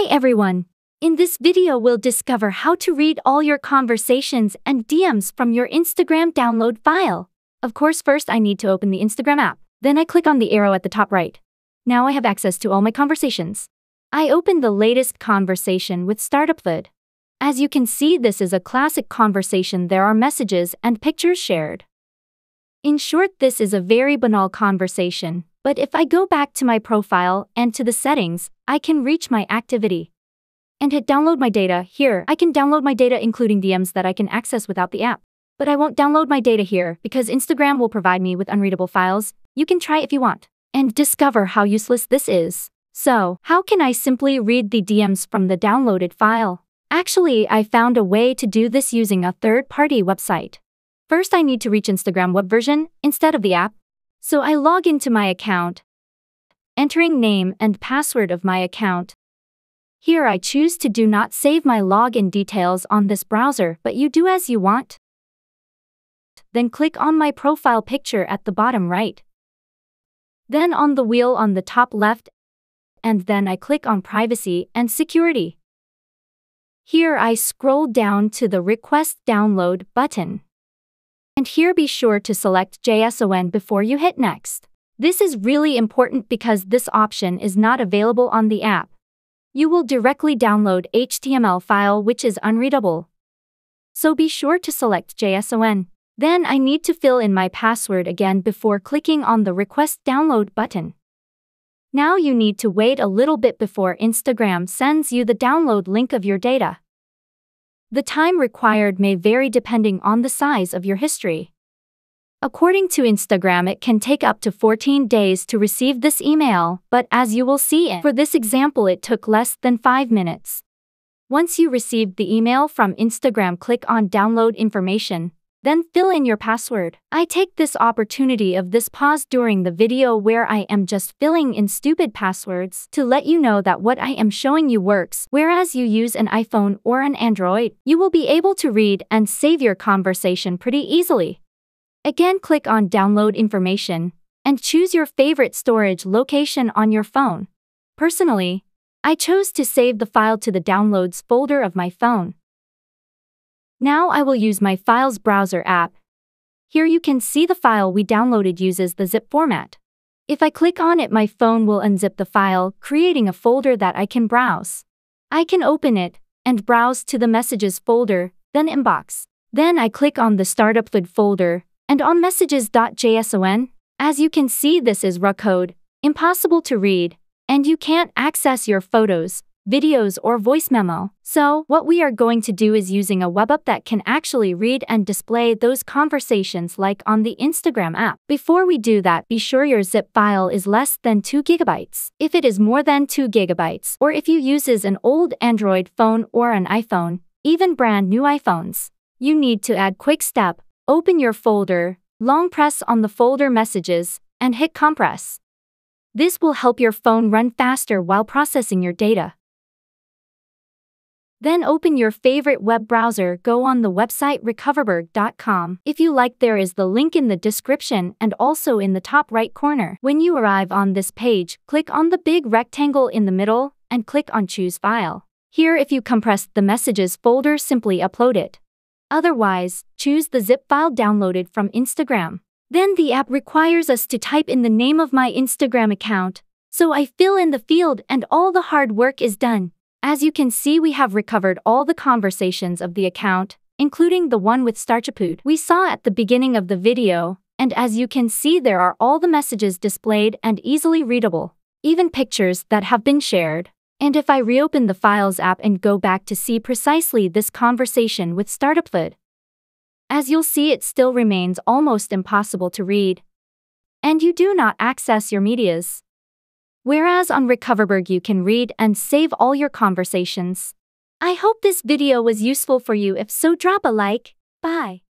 Hi everyone! In this video we'll discover how to read all your conversations and DMs from your Instagram download file. Of course first I need to open the Instagram app, then I click on the arrow at the top right. Now I have access to all my conversations. I open the latest conversation with StartupVid. As you can see this is a classic conversation there are messages and pictures shared. In short this is a very banal conversation, but if I go back to my profile and to the settings, I can reach my activity. And hit download my data here. I can download my data including DMs that I can access without the app. But I won't download my data here because Instagram will provide me with unreadable files. You can try if you want. And discover how useless this is. So, how can I simply read the DMs from the downloaded file? Actually, I found a way to do this using a third-party website. First I need to reach Instagram web version instead of the app. So I log into my account, entering name and password of my account. Here I choose to do not save my login details on this browser, but you do as you want. Then click on my profile picture at the bottom right. Then on the wheel on the top left, and then I click on privacy and security. Here I scroll down to the request download button. And here be sure to select JSON before you hit next. This is really important because this option is not available on the app. You will directly download HTML file which is unreadable. So be sure to select JSON. Then I need to fill in my password again before clicking on the request download button. Now you need to wait a little bit before Instagram sends you the download link of your data. The time required may vary depending on the size of your history. According to Instagram, it can take up to 14 days to receive this email, but as you will see, for this example, it took less than 5 minutes. Once you received the email from Instagram, click on Download Information, then fill in your password. I take this opportunity of this pause during the video where I am just filling in stupid passwords to let you know that what I am showing you works. Whereas you use an iPhone or an Android, you will be able to read and save your conversation pretty easily. Again click on Download Information and choose your favorite storage location on your phone. Personally, I chose to save the file to the Downloads folder of my phone. Now I will use my Files browser app. Here you can see the file we downloaded uses the zip format. If I click on it my phone will unzip the file, creating a folder that I can browse. I can open it, and browse to the Messages folder, then Inbox. Then I click on the StartupVid folder, and on Messages.json, as you can see this is raw code, impossible to read, and you can't access your photos, videos, or voice memo. So, what we are going to do is using a web app that can actually read and display those conversations like on the Instagram app. Before we do that, be sure your zip file is less than 2 gigabytes. If it is more than 2 gigabytes, or if you uses an old Android phone or an iPhone, even brand new iPhones, you need to add quick step, open your folder, long press on the folder messages, and hit compress. This will help your phone run faster while processing your data. Then open your favorite web browser, go on the website recoverberg.com. If you like, there is the link in the description and also in the top right corner. When you arrive on this page, click on the big rectangle in the middle and click on Choose File. Here, if you compressed the messages folder, simply upload it. Otherwise, choose the zip file downloaded from Instagram. Then the app requires us to type in the name of my Instagram account, so I fill in the field and all the hard work is done. As you can see we have recovered all the conversations of the account, including the one with StartupVid we saw at the beginning of the video, and as you can see there are all the messages displayed and easily readable, even pictures that have been shared. And if I reopen the Files app and go back to see precisely this conversation with StartupVid, as you'll see it still remains almost impossible to read. And you do not access your medias. Whereas on Recoverberg you can read and save all your conversations. I hope this video was useful for you if so drop a like. Bye.